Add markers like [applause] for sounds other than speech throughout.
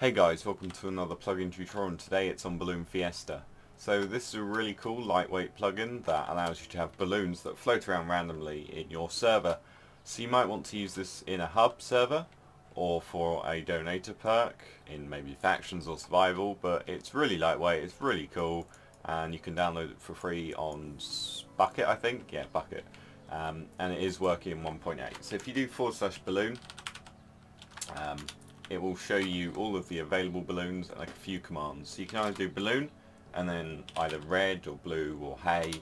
Hey guys, welcome to another plugin tutorial and today it's on Balloon Fiesta. So this is a really cool lightweight plugin that allows you to have balloons that float around randomly in your server. So you might want to use this in a hub server or for a donator perk in maybe factions or survival but it's really lightweight, it's really cool and you can download it for free on Bukkit I think, yeah Bukkit um, and it is working in 1.8. So if you do forward slash balloon um, it will show you all of the available balloons and like a few commands. So you can either do balloon and then either red or blue or hay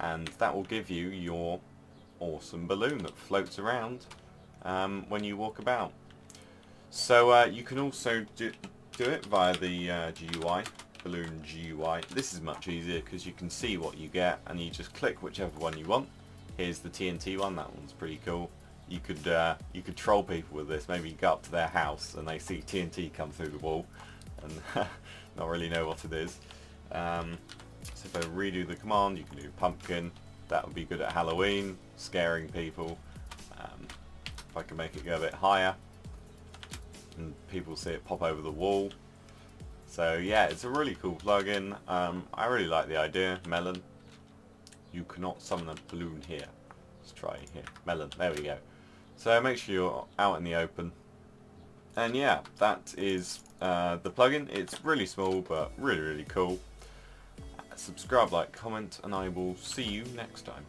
and that will give you your awesome balloon that floats around um, when you walk about. So uh, you can also do, do it via the uh, GUI, balloon GUI. This is much easier because you can see what you get and you just click whichever one you want. Here's the TNT one, that one's pretty cool you could uh, you could troll people with this. Maybe you go up to their house and they see TNT come through the wall and [laughs] not really know what it is. Um, so if I redo the command, you can do pumpkin. That would be good at Halloween, scaring people. Um, if I can make it go a bit higher and people see it pop over the wall. So yeah, it's a really cool plugin. Um, I really like the idea. Melon. You cannot summon a balloon here. Let's try here. Melon. There we go. So make sure you're out in the open. And yeah, that is uh, the plugin. It's really small, but really, really cool. subscribe, like, comment, and I will see you next time.